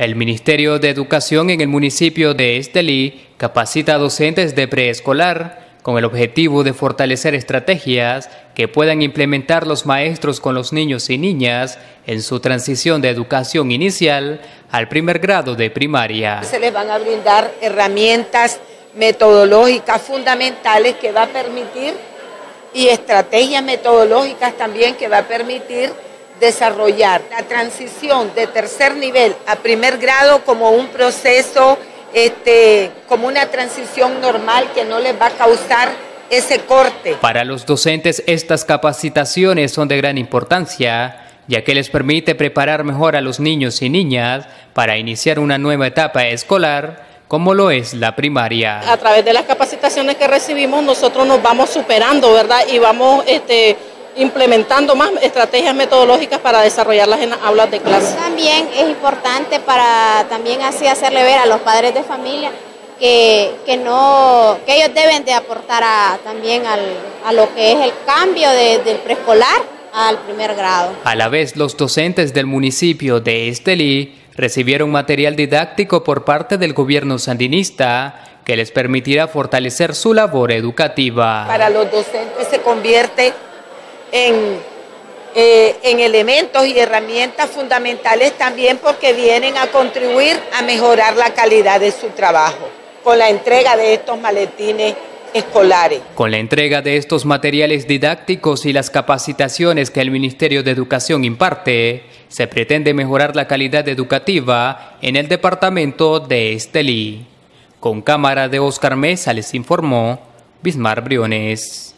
El Ministerio de Educación en el municipio de Estelí capacita a docentes de preescolar con el objetivo de fortalecer estrategias que puedan implementar los maestros con los niños y niñas en su transición de educación inicial al primer grado de primaria. Se les van a brindar herramientas metodológicas fundamentales que va a permitir y estrategias metodológicas también que va a permitir desarrollar la transición de tercer nivel a primer grado como un proceso, este, como una transición normal que no les va a causar ese corte. Para los docentes estas capacitaciones son de gran importancia, ya que les permite preparar mejor a los niños y niñas para iniciar una nueva etapa escolar como lo es la primaria. A través de las capacitaciones que recibimos nosotros nos vamos superando, ¿verdad? Y vamos este, implementando más estrategias metodológicas para desarrollarlas en aulas de clase. También es importante para también así hacerle ver a los padres de familia que, que no, que ellos deben de aportar a, también al, a lo que es el cambio del preescolar al primer grado. A la vez, los docentes del municipio de Estelí recibieron material didáctico por parte del gobierno sandinista que les permitirá fortalecer su labor educativa. Para los docentes se convierte en, eh, en elementos y herramientas fundamentales también porque vienen a contribuir a mejorar la calidad de su trabajo con la entrega de estos maletines escolares. Con la entrega de estos materiales didácticos y las capacitaciones que el Ministerio de Educación imparte, se pretende mejorar la calidad educativa en el departamento de Estelí. Con cámara de Oscar Mesa les informó Bismar Briones.